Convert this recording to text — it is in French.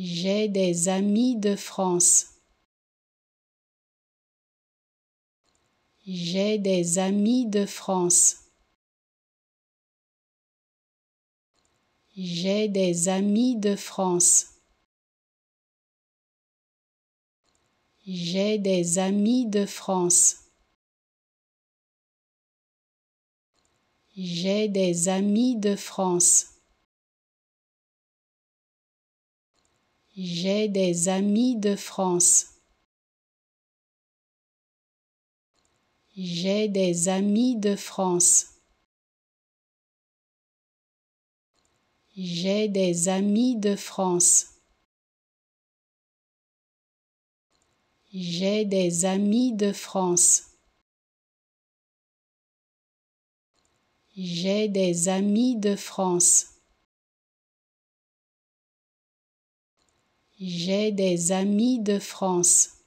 J'ai des amis de France. J'ai des amis de France. J'ai des amis de France. J'ai des amis de France. J'ai des amis de France. J'ai des amis de France. J'ai des amis de France. J'ai des amis de France. J'ai des amis de France. J'ai des amis de France. J'ai des amis de France.